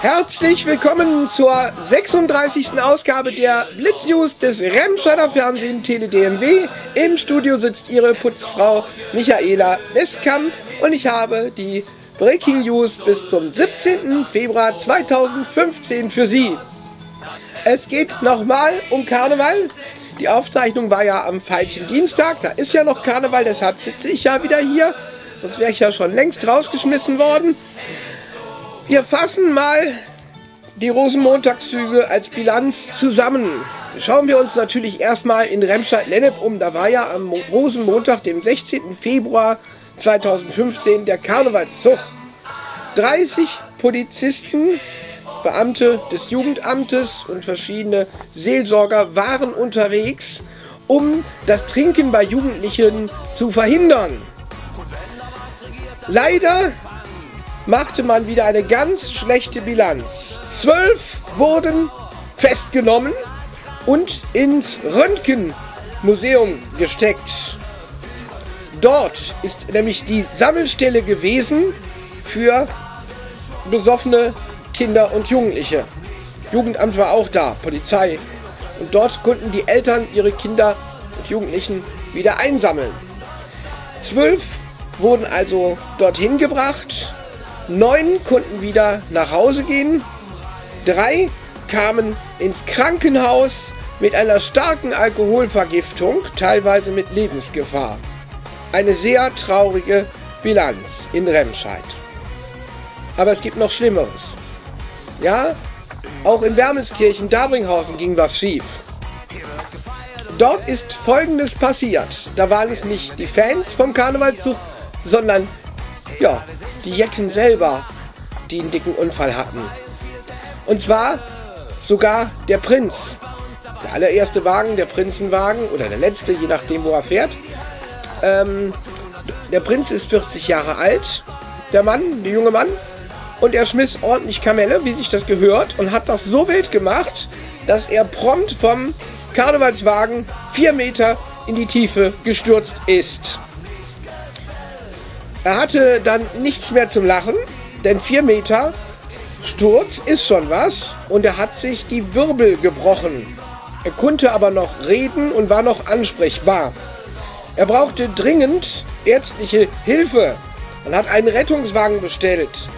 Herzlich willkommen zur 36. Ausgabe der Blitznews des Remscheider Fernsehen Tele DMW. Im Studio sitzt Ihre Putzfrau Michaela Westkamp und ich habe die Breaking News bis zum 17. Februar 2015 für Sie. Es geht nochmal um Karneval. Die Aufzeichnung war ja am falschen Dienstag, da ist ja noch Karneval, deshalb sitze ich ja wieder hier. Sonst wäre ich ja schon längst rausgeschmissen worden. Wir fassen mal die Rosenmontagszüge als Bilanz zusammen. Schauen wir uns natürlich erstmal in Remscheid-Lennep um. Da war ja am Rosenmontag, dem 16. Februar 2015, der Karnevalszug. 30 Polizisten, Beamte des Jugendamtes und verschiedene Seelsorger waren unterwegs, um das Trinken bei Jugendlichen zu verhindern. Leider machte man wieder eine ganz schlechte Bilanz. Zwölf wurden festgenommen und ins Röntgenmuseum gesteckt. Dort ist nämlich die Sammelstelle gewesen für besoffene Kinder und Jugendliche. Jugendamt war auch da, Polizei. Und dort konnten die Eltern ihre Kinder und Jugendlichen wieder einsammeln. Zwölf wurden also dorthin gebracht Neun konnten wieder nach Hause gehen. Drei kamen ins Krankenhaus mit einer starken Alkoholvergiftung, teilweise mit Lebensgefahr. Eine sehr traurige Bilanz in Remscheid. Aber es gibt noch Schlimmeres. Ja, auch in Wermelskirchen, Dabringhausen ging was schief. Dort ist Folgendes passiert. Da waren es nicht die Fans vom Karnevalszug, sondern ja, die Jecken selber, die einen dicken Unfall hatten. Und zwar sogar der Prinz. Der allererste Wagen, der Prinzenwagen, oder der letzte, je nachdem, wo er fährt. Ähm, der Prinz ist 40 Jahre alt, der Mann, der junge Mann. Und er schmiss ordentlich Kamelle, wie sich das gehört, und hat das so wild gemacht, dass er prompt vom Karnevalswagen vier Meter in die Tiefe gestürzt ist. Er hatte dann nichts mehr zum Lachen, denn vier Meter Sturz ist schon was und er hat sich die Wirbel gebrochen. Er konnte aber noch reden und war noch ansprechbar. Er brauchte dringend ärztliche Hilfe und hat einen Rettungswagen bestellt.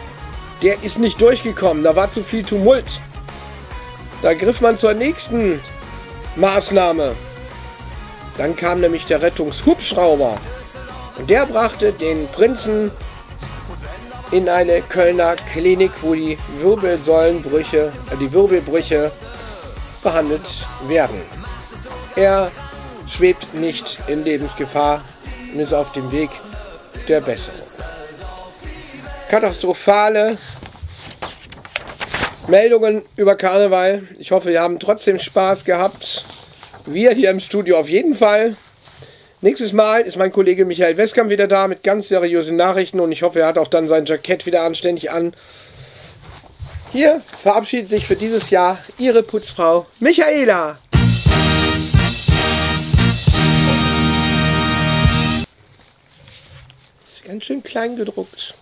Der ist nicht durchgekommen, da war zu viel Tumult. Da griff man zur nächsten Maßnahme. Dann kam nämlich der Rettungshubschrauber. Und der brachte den Prinzen in eine Kölner Klinik, wo die Wirbelsäulenbrüche, äh, die Wirbelbrüche behandelt werden. Er schwebt nicht in Lebensgefahr und ist auf dem Weg der Besserung. Katastrophale Meldungen über Karneval. Ich hoffe, wir haben trotzdem Spaß gehabt. Wir hier im Studio auf jeden Fall. Nächstes Mal ist mein Kollege Michael Westkamp wieder da mit ganz seriösen Nachrichten und ich hoffe, er hat auch dann sein Jackett wieder anständig an. Hier verabschiedet sich für dieses Jahr Ihre Putzfrau Michaela. Ist ganz schön klein gedruckt.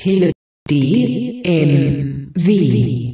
Tele D M V.